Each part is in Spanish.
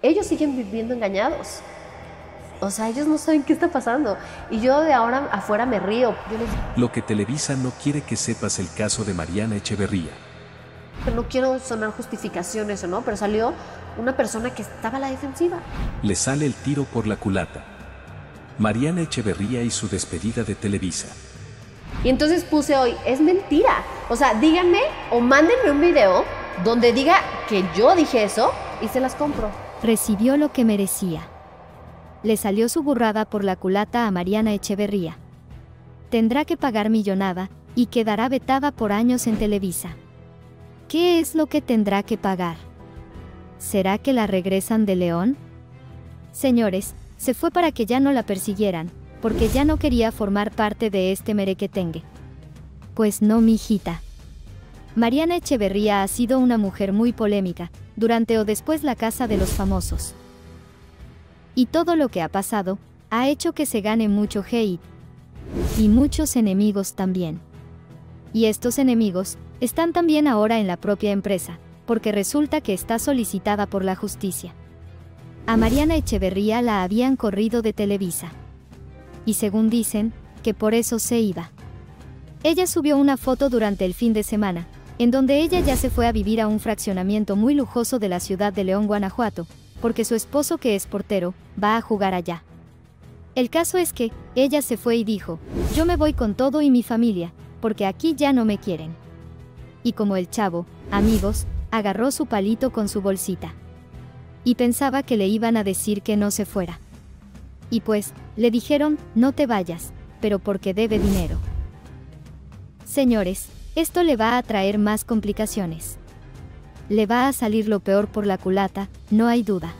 Ellos siguen viviendo engañados. O sea, ellos no saben qué está pasando. Y yo de ahora afuera me río. Yo les Lo que Televisa no quiere que sepas el caso de Mariana Echeverría. no quiero sonar justificaciones o no, pero salió una persona que estaba a la defensiva. Le sale el tiro por la culata. Mariana Echeverría y su despedida de Televisa. Y entonces puse hoy, es mentira. O sea, díganme o mándenme un video donde diga que yo dije eso y se las compro. Recibió lo que merecía. Le salió su burrada por la culata a Mariana Echeverría. Tendrá que pagar millonada y quedará vetada por años en Televisa. ¿Qué es lo que tendrá que pagar? ¿Será que la regresan de León? Señores, se fue para que ya no la persiguieran, porque ya no quería formar parte de este merequetengue. Pues no, mi hijita. Mariana Echeverría ha sido una mujer muy polémica, durante o después la casa de los famosos. Y todo lo que ha pasado, ha hecho que se gane mucho hate. Y muchos enemigos también. Y estos enemigos, están también ahora en la propia empresa, porque resulta que está solicitada por la justicia. A Mariana Echeverría la habían corrido de Televisa. Y según dicen, que por eso se iba. Ella subió una foto durante el fin de semana, en donde ella ya se fue a vivir a un fraccionamiento muy lujoso de la ciudad de León, Guanajuato, porque su esposo que es portero, va a jugar allá. El caso es que, ella se fue y dijo, yo me voy con todo y mi familia, porque aquí ya no me quieren. Y como el chavo, amigos, agarró su palito con su bolsita. Y pensaba que le iban a decir que no se fuera. Y pues, le dijeron, no te vayas, pero porque debe dinero. Señores, esto le va a traer más complicaciones. Le va a salir lo peor por la culata, no hay duda.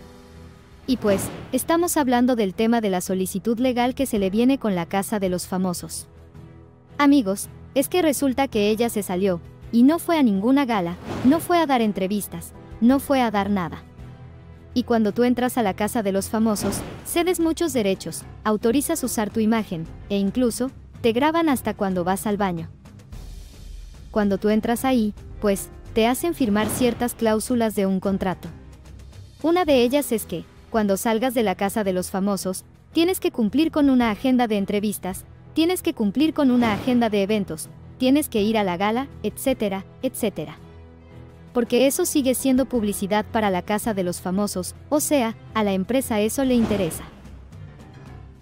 Y pues, estamos hablando del tema de la solicitud legal que se le viene con la casa de los famosos. Amigos, es que resulta que ella se salió, y no fue a ninguna gala, no fue a dar entrevistas, no fue a dar nada. Y cuando tú entras a la casa de los famosos, cedes muchos derechos, autorizas usar tu imagen, e incluso, te graban hasta cuando vas al baño. Cuando tú entras ahí, pues, te hacen firmar ciertas cláusulas de un contrato. Una de ellas es que, cuando salgas de la casa de los famosos, tienes que cumplir con una agenda de entrevistas, tienes que cumplir con una agenda de eventos, tienes que ir a la gala, etcétera, etcétera. Porque eso sigue siendo publicidad para la casa de los famosos, o sea, a la empresa eso le interesa.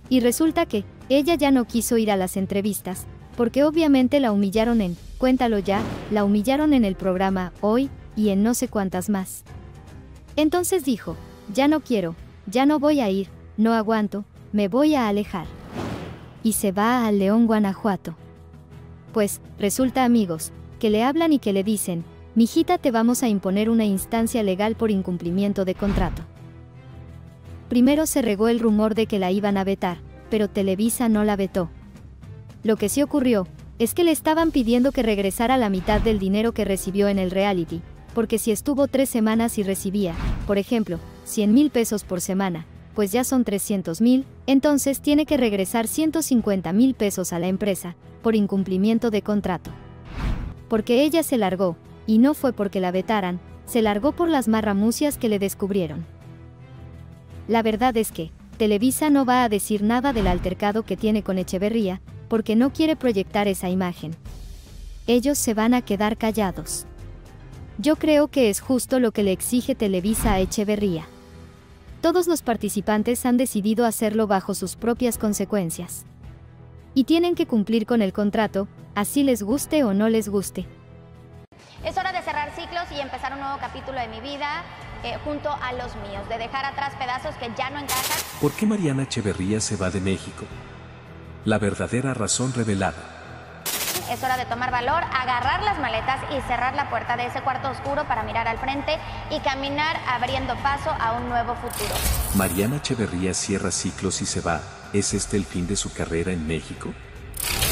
Y resulta que, ella ya no quiso ir a las entrevistas, porque obviamente la humillaron en, cuéntalo ya, la humillaron en el programa, hoy, y en no sé cuántas más. Entonces dijo, ya no quiero, ya no voy a ir, no aguanto, me voy a alejar. Y se va a León, Guanajuato. Pues, resulta amigos, que le hablan y que le dicen, mijita te vamos a imponer una instancia legal por incumplimiento de contrato. Primero se regó el rumor de que la iban a vetar, pero Televisa no la vetó. Lo que sí ocurrió, es que le estaban pidiendo que regresara la mitad del dinero que recibió en el reality, porque si estuvo tres semanas y recibía, por ejemplo, 100 mil pesos por semana, pues ya son 300 mil, entonces tiene que regresar 150 mil pesos a la empresa, por incumplimiento de contrato. Porque ella se largó, y no fue porque la vetaran, se largó por las marramucias que le descubrieron. La verdad es que, Televisa no va a decir nada del altercado que tiene con Echeverría, porque no quiere proyectar esa imagen. Ellos se van a quedar callados. Yo creo que es justo lo que le exige Televisa a Echeverría. Todos los participantes han decidido hacerlo bajo sus propias consecuencias. Y tienen que cumplir con el contrato, así les guste o no les guste. Es hora de cerrar ciclos y empezar un nuevo capítulo de mi vida eh, junto a los míos, de dejar atrás pedazos que ya no encajan. ¿Por qué Mariana Echeverría se va de México? La verdadera razón revelada. Es hora de tomar valor, agarrar las maletas y cerrar la puerta de ese cuarto oscuro para mirar al frente y caminar abriendo paso a un nuevo futuro. Mariana Echeverría cierra ciclos y se va. ¿Es este el fin de su carrera en México?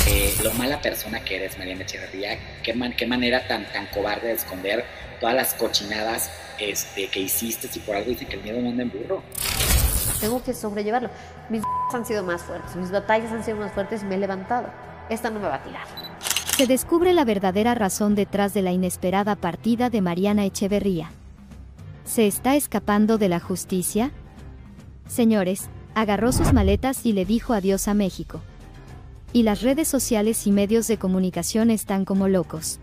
Eh, lo mala persona que eres, Mariana Echeverría, qué, man- qué manera tan, tan cobarde de esconder todas las cochinadas este, que hiciste, si por algo dicen que el miedo no anda en burro. Tengo que sobrellevarlo. Mis han sido más fuertes, mis batallas han sido más fuertes y me he levantado. Esta no me va a tirar. Se descubre la verdadera razón detrás de la inesperada partida de Mariana Echeverría. ¿Se está escapando de la justicia? Señores, agarró sus maletas y le dijo adiós a México. Y las redes sociales y medios de comunicación están como locos.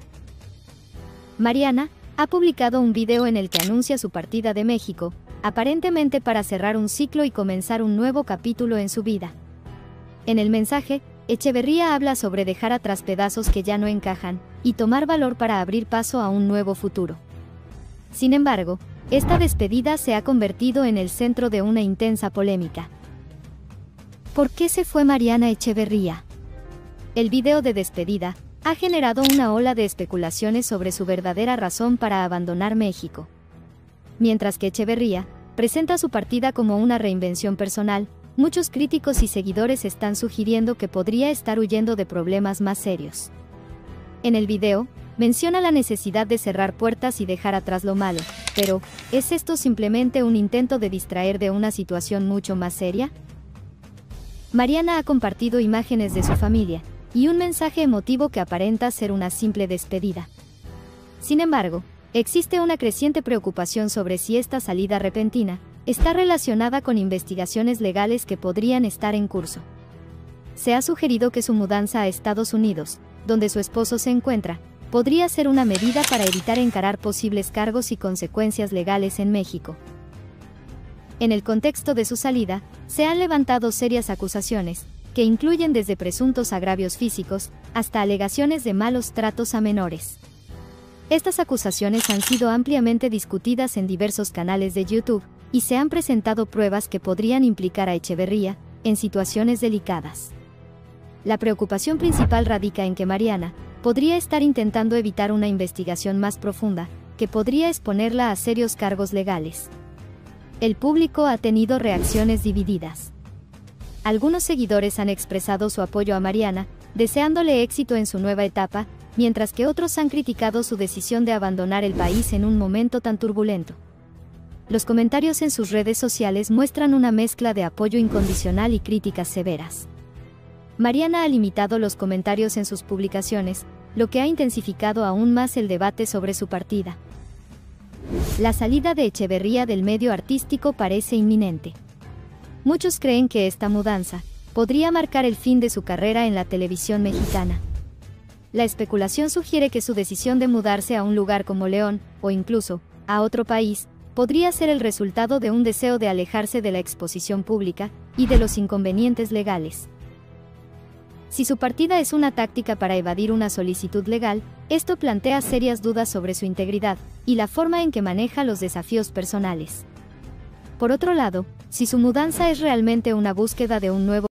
Mariana, ha publicado un video en el que anuncia su partida de México, aparentemente para cerrar un ciclo y comenzar un nuevo capítulo en su vida. En el mensaje, Echeverría habla sobre dejar atrás pedazos que ya no encajan, y tomar valor para abrir paso a un nuevo futuro. Sin embargo, esta despedida se ha convertido en el centro de una intensa polémica. ¿Por qué se fue Mariana Echeverría? El video de despedida ha generado una ola de especulaciones sobre su verdadera razón para abandonar México. Mientras que Echeverría presenta su partida como una reinvención personal, muchos críticos y seguidores están sugiriendo que podría estar huyendo de problemas más serios. En el video, menciona la necesidad de cerrar puertas y dejar atrás lo malo, pero, ¿es esto simplemente un intento de distraer de una situación mucho más seria? Mariana ha compartido imágenes de su familia, y un mensaje emotivo que aparenta ser una simple despedida. Sin embargo, existe una creciente preocupación sobre si esta salida repentina está relacionada con investigaciones legales que podrían estar en curso. Se ha sugerido que su mudanza a Estados Unidos, donde su esposo se encuentra, podría ser una medida para evitar encarar posibles cargos y consecuencias legales en México. En el contexto de su salida, se han levantado serias acusaciones, que incluyen desde presuntos agravios físicos hasta alegaciones de malos tratos a menores. Estas acusaciones han sido ampliamente discutidas en diversos canales de YouTube, y se han presentado pruebas que podrían implicar a Echeverría en situaciones delicadas. La preocupación principal radica en que Mariana podría estar intentando evitar una investigación más profunda, que podría exponerla a serios cargos legales. El público ha tenido reacciones divididas. Algunos seguidores han expresado su apoyo a Mariana, deseándole éxito en su nueva etapa, mientras que otros han criticado su decisión de abandonar el país en un momento tan turbulento. Los comentarios en sus redes sociales muestran una mezcla de apoyo incondicional y críticas severas. Mariana ha limitado los comentarios en sus publicaciones, lo que ha intensificado aún más el debate sobre su partida. La salida de Echeverría del medio artístico parece inminente. Muchos creen que esta mudanza podría marcar el fin de su carrera en la televisión mexicana. La especulación sugiere que su decisión de mudarse a un lugar como León, o incluso a otro país, podría ser el resultado de un deseo de alejarse de la exposición pública y de los inconvenientes legales. Si su partida es una táctica para evadir una solicitud legal, esto plantea serias dudas sobre su integridad y la forma en que maneja los desafíos personales. Por otro lado, si su mudanza es realmente una búsqueda de un nuevo